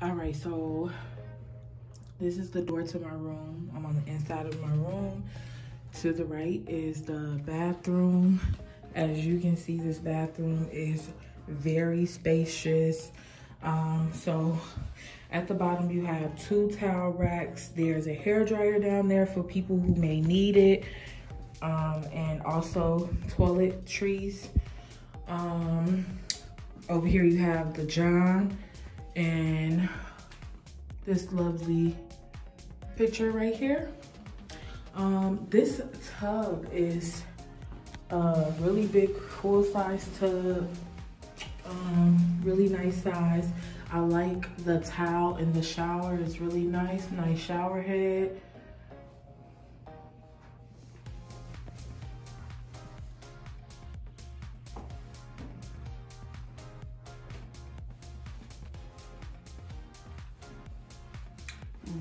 all right so this is the door to my room. I'm on the inside of my room. To the right is the bathroom. As you can see this bathroom is very spacious. Um, so at the bottom you have two towel racks. There's a hair dryer down there for people who may need it. Um, and also toiletries. Um, over here you have the john and this lovely picture right here. Um, this tub is a really big full size tub, um, really nice size. I like the towel in the shower, it's really nice, nice shower head.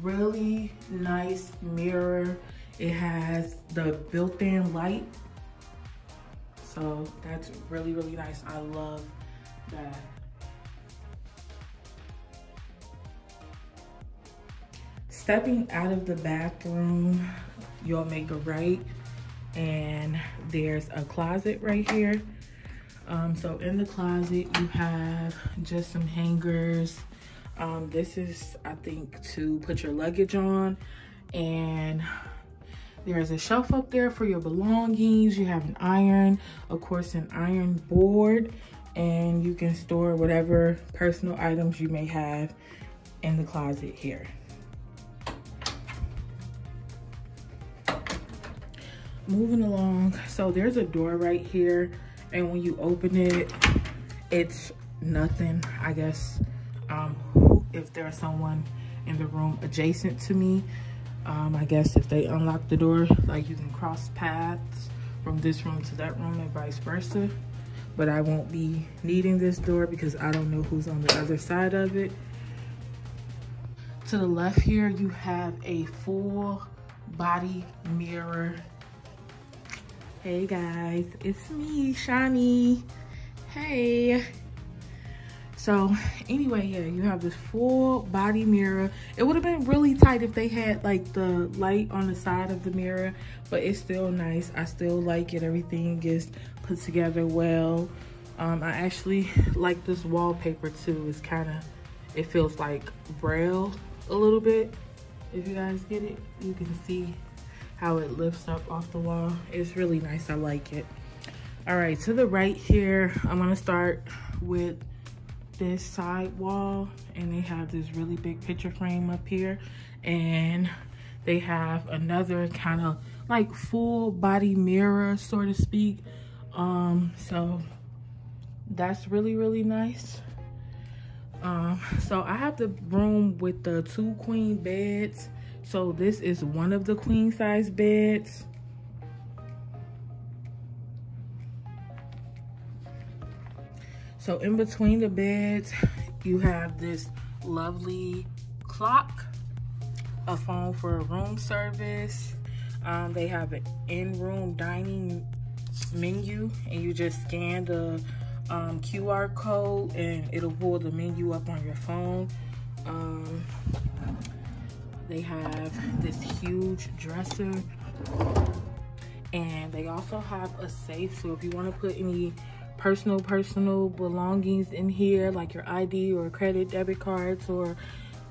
Really nice mirror. It has the built-in light. So that's really, really nice. I love that. Stepping out of the bathroom, you'll make a right and there's a closet right here. Um, so in the closet, you have just some hangers, um, this is, I think, to put your luggage on. And there's a shelf up there for your belongings. You have an iron, of course, an iron board. And you can store whatever personal items you may have in the closet here. Moving along, so there's a door right here. And when you open it, it's nothing, I guess. Um, if there's someone in the room adjacent to me. Um, I guess if they unlock the door, like you can cross paths from this room to that room and vice versa. But I won't be needing this door because I don't know who's on the other side of it. To the left here, you have a full body mirror. Hey guys, it's me, Shonny. Hey. So anyway, yeah, you have this full body mirror. It would have been really tight if they had like the light on the side of the mirror, but it's still nice. I still like it. Everything is put together well. Um, I actually like this wallpaper too. It's kind of, it feels like braille a little bit. If you guys get it, you can see how it lifts up off the wall. It's really nice. I like it. All right, to the right here, I'm gonna start with this side wall and they have this really big picture frame up here and they have another kind of like full body mirror so to speak. Um so that's really really nice. Um so i have the room with the two queen beds. So this is one of the queen size beds So in between the beds, you have this lovely clock, a phone for a room service. Um, they have an in-room dining menu and you just scan the um, QR code and it'll pull the menu up on your phone. Um, they have this huge dresser and they also have a safe so if you want to put any personal, personal belongings in here, like your ID or credit, debit cards, or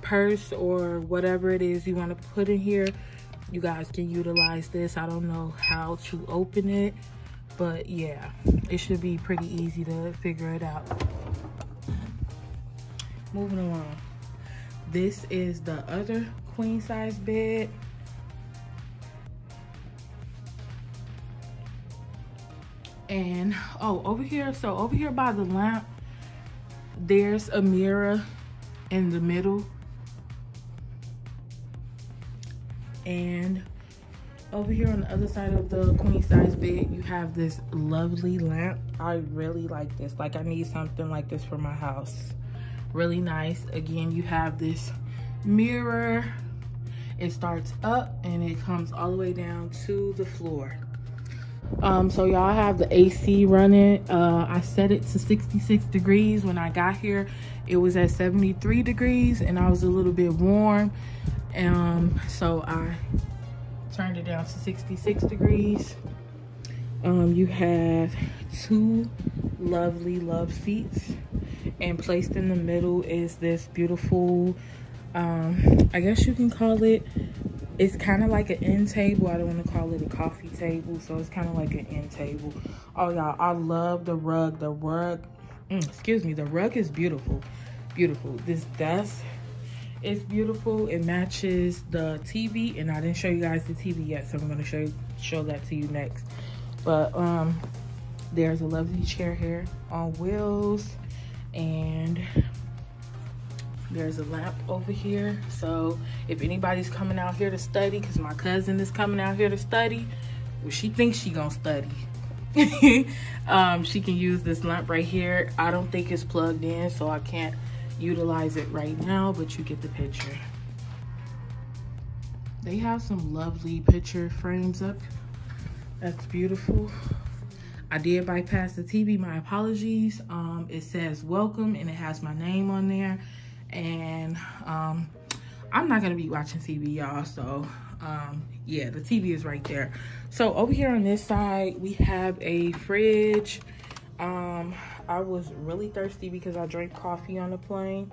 purse, or whatever it is you want to put in here. You guys can utilize this. I don't know how to open it, but yeah, it should be pretty easy to figure it out. Moving along. This is the other queen size bed. And oh over here so over here by the lamp there's a mirror in the middle. And over here on the other side of the queen size bed you have this lovely lamp. I really like this. Like i need something like this for my house. Really nice. Again you have this mirror. It starts up and it comes all the way down to the floor Um, so y'all have the AC running. Uh, I set it to 66 degrees when I got here. It was at 73 degrees and I was a little bit warm. Um, so I turned it down to 66 degrees. Um, you have two lovely love seats and placed in the middle is this beautiful, um, I guess you can call it it's kind of like an end table. I don't want to call it a coffee table. So it's kind of like an end table. Oh, y'all, I love the rug. The rug, mm, excuse me, the rug is beautiful. Beautiful. This desk is beautiful. It matches the TV. And I didn't show you guys the TV yet. So I'm going to show, show that to you next. But um, there's a lovely chair here on wheels. And there's a lamp over here. So if anybody's coming out here to study, because my cousin is coming out here to study, well, she thinks she gonna study. um, she can use this lamp right here. I don't think it's plugged in, so I can't utilize it right now, but you get the picture. They have some lovely picture frames up. That's beautiful. I did bypass the TV, my apologies. Um, it says welcome and it has my name on there and um, I'm not gonna be watching TV, y'all. So um, yeah, the TV is right there. So over here on this side, we have a fridge. Um, I was really thirsty because I drank coffee on the plane.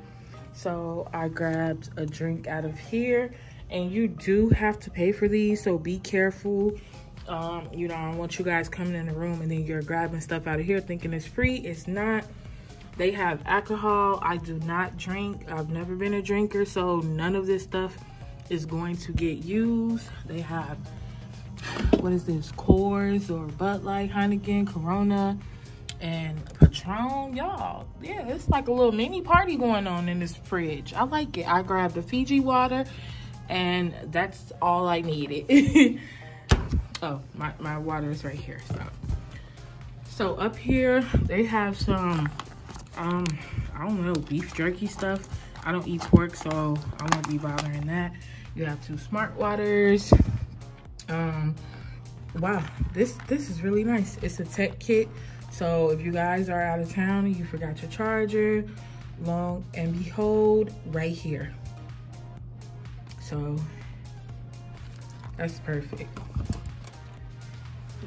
So I grabbed a drink out of here and you do have to pay for these. So be careful. Um, you know, I don't want you guys coming in the room and then you're grabbing stuff out of here thinking it's free. It's not. They have alcohol. I do not drink. I've never been a drinker, so none of this stuff is going to get used. They have, what is this, Coors or Bud Light, Heineken, Corona, and Patron. Y'all, yeah, it's like a little mini party going on in this fridge. I like it. I grabbed the Fiji water, and that's all I needed. oh, my, my water is right here, so. So up here, they have some um i don't know beef jerky stuff. I don't eat pork so i won't be bothering that. You have two smart waters. Um wow this this is really nice. It's a tech kit. So if you guys are out of town and you forgot your charger long and behold right here. So that's perfect.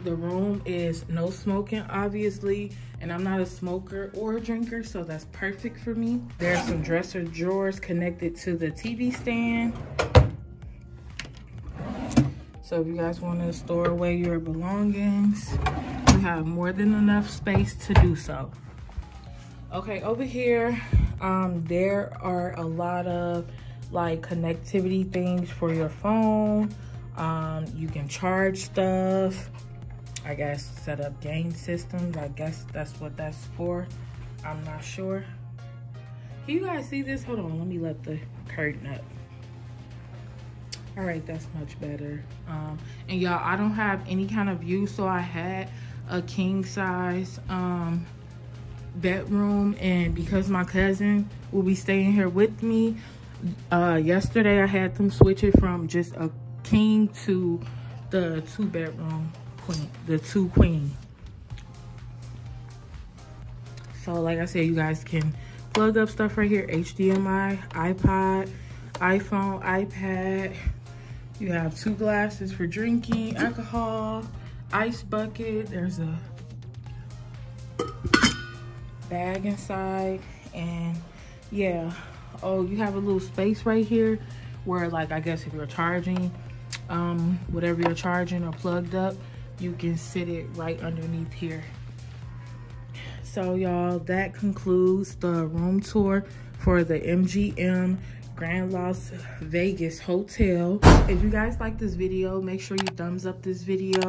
The room is no smoking obviously and I'm not a smoker or a drinker, so that's perfect for me. There's some dresser drawers connected to the TV stand. So if you guys want to store away your belongings, you have more than enough space to do so. Okay, over here, um, there are a lot of like connectivity things for your phone. Um, you can charge stuff. I guess, set up game systems. I guess that's what that's for. I'm not sure. Can you guys see this? Hold on, let me let the curtain up. All right, that's much better. Um, and y'all, I don't have any kind of view, so I had a king size um, bedroom. And because my cousin will be staying here with me, uh, yesterday I had them switch it from just a king to the two bedroom queen, the two queen. So like I said, you guys can plug up stuff right here. HDMI, iPod, iPhone, iPad. You have two glasses for drinking, alcohol, ice bucket. There's a bag inside and yeah. Oh, you have a little space right here where like, I guess if you're charging, um, whatever you're charging or plugged up, you can sit it right underneath here. So y'all that concludes the room tour for the mgm grand las vegas hotel. If you guys like this video make sure you thumbs up this video.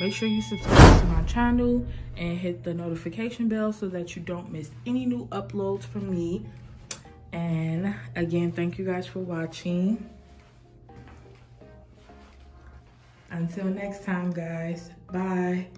Make sure you subscribe to my channel and hit the notification bell so that you don't miss any new uploads from me. And again thank you guys for watching until next time, guys. Bye.